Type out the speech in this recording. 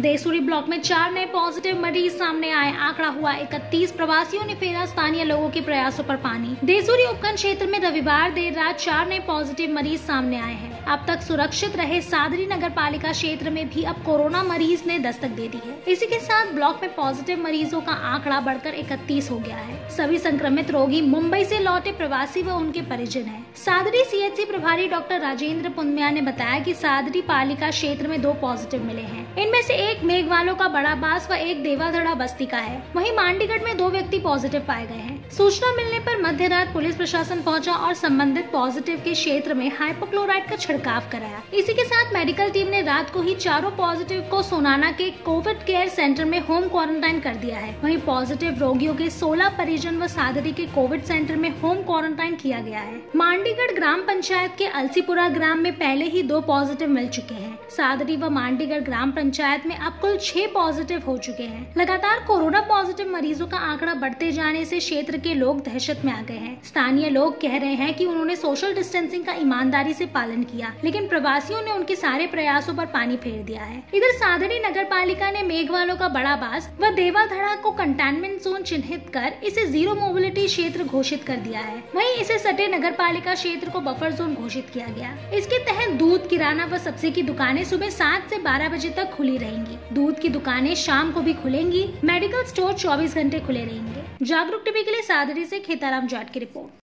Desuri block में चार नए पॉजिटिव मरीज़ सामने आए। आंकड़ा हुआ 31 प्रवासियों ने फेरा, स्थानीय लोगों के प्रयासों पर पानी। देसूरी उपखंड क्षेत्र में रविवार देर रात चार नए पॉजिटिव मरीज़ सामने आए हैं। अब तक सुरक्षित रहे सादरी नगर पालिका क्षेत्र में भी अब कोरोना मरीज़ ने दस्तक दे दी है। इसी के साथ ब्लॉक में पॉजिटिव मरीजों का आंकड़ा बढ़कर इकतीस हो गया है। सभी संक्रमित रोगी मुंबई ऐसी लौटे प्रवासी व उनके परिजन हैं। सादरी सीएचसी प्रभारी डॉक्टर राजेंद्र पुनमिया ने बताया कि सादरी पालिका क्षेत्र में दो पॉजिटिव मिले हैं। इनमें से एक मेघवालों का बड़ा बास व एक देवाधड़ा बस्ती का है। वहीं मांडीगढ़ में दो व्यक्ति पॉजिटिव पाए गए हैं। सूचना मिलने पर मध्य रात पुलिस प्रशासन पहुँचा और संबंधित पॉजिटिव के क्षेत्र में हाइपोक्लोराइड का छिड़काव कराया। इसी के साथ मेडिकल टीम ने रात को ही चारों पॉजिटिव को सोनाना के कोविड केयर सेंटर में होम क्वारंटाइन कर दिया है। वहीं पॉजिटिव रोगियों के 16 परिजन व सादरी के कोविड सेंटर में होम क्वारंटाइन किया गया है। मांडीगढ़ ग्राम पंचायत के अलसीपुरा ग्राम में पहले ही दो पॉजिटिव मिल चुके हैं। सादरी व मांडीगढ़ ग्राम पंचायत में अब कुल छह पॉजिटिव हो चुके हैं। लगातार कोरोना पॉजिटिव मरीजों का आंकड़ा बढ़ते जाने से क्षेत्र के लोग दहशत में आ गए हैं। स्थानीय लोग कह रहे हैं कि उन्होंने सोशल डिस्टेंसिंग का ईमानदारी से पालन किया, लेकिन प्रवासियों ने उनके सारे प्रयासों पर पानी फेर दिया है। इधर सादरी नगर पालिका ने मेघवालों का बड़ा बास व देवाधड़ा को कंटेनमेंट जोन चिन्हित कर इसे ज़ीरो मोबिलिटी क्षेत्र घोषित कर दिया है। वही इसे सटे नगर पालिका क्षेत्र को बफर जोन घोषित किया गया। इसके तहत दूध, किराना व सब्ज़ी की दुकानें सुबह सात से बारह बजे तक खुली रहेंगी। दूध की दुकानें शाम को भी खुलेंगी। मेडिकल स्टोर चौबीस घंटे खुले रहेंगे। जागरूक टीवी के लिए सादरी ऐसी खेताराम जाट की रिपोर्ट।